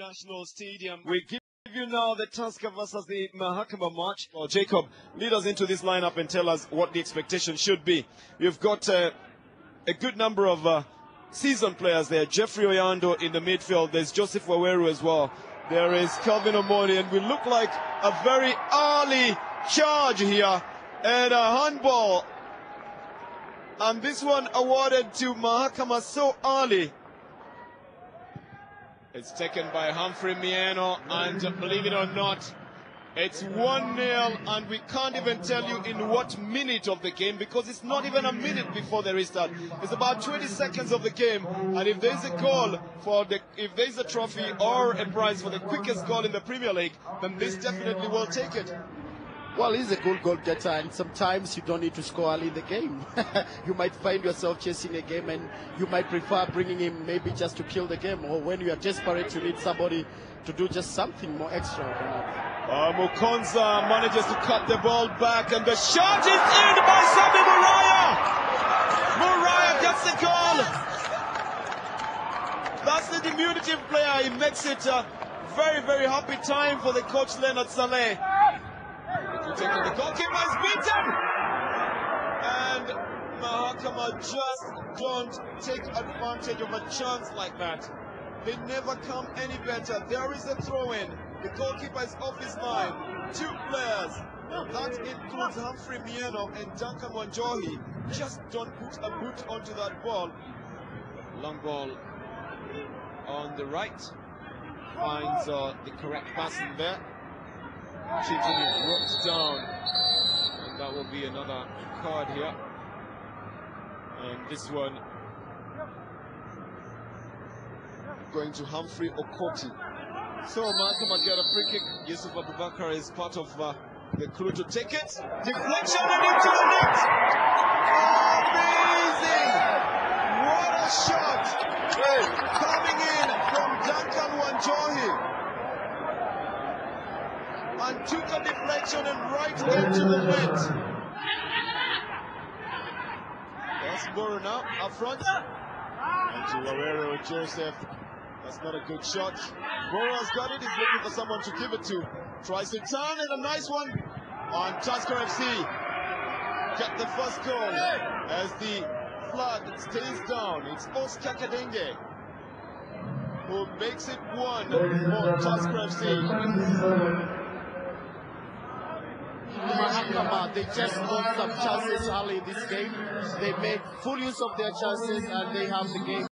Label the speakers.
Speaker 1: National Stadium.
Speaker 2: We give you now the Tusker versus the Mahakama match. Well, Jacob, lead us into this lineup and tell us what the expectation should be. You've got uh, a good number of uh, seasoned players there. Jeffrey Oyando in the midfield. There's Joseph Waweru as well. There is Calvin Omoni, and we look like a very early charge here. And a handball. And this one awarded to Mahakama so early. It's taken by Humphrey Mieno, and believe it or not, it's 1-0, and we can't even tell you in what minute of the game, because it's not even a minute before the restart. It's about 20 seconds of the game, and if there's a goal for the, if there's a trophy or a prize for the quickest goal in the Premier League, then this definitely will take it.
Speaker 3: Well, he's a good goal getter, and sometimes you don't need to score early in the game. you might find yourself chasing a game, and you might prefer bringing him maybe just to kill the game, or when you are desperate, you need somebody to do just something more extra.
Speaker 2: Uh, Mukonza manages to cut the ball back, and the shot is in by Sami Muraya. Muraya gets the goal. That's the diminutive player. He makes it a very, very happy time for the coach Leonard Saleh. The goalkeeper is beaten, and Mahakama just don't take advantage of a chance like that. They never come any better. There is a throw-in. The goalkeeper is off his line. Two players. That includes Humphrey Mieno and Duncan Wanjohi. Just don't put a boot onto that ball. Long ball on the right. Finds uh, the correct passing there. Chichini brought down. And that will be another card here. And this one going to Humphrey Okoti. So Mahakama get a free kick. Yusuf Abubakar is part of uh, the crew to take it. Deflection and into the net. Amazing! What a shot! Coming in from Duncan Wanjohi. And and right into the net. That's now up front. And to Joseph. That's not a good shot. Boro's got it. He's looking for someone to give it to. Tries to turn and a nice one on Tusker FC. Get the first goal as the flood stays down. It's Oscar Kadenge who makes it one for Tusker FC.
Speaker 3: Mahakama, they just got some chances early in this game. They made full use of their chances and they have the game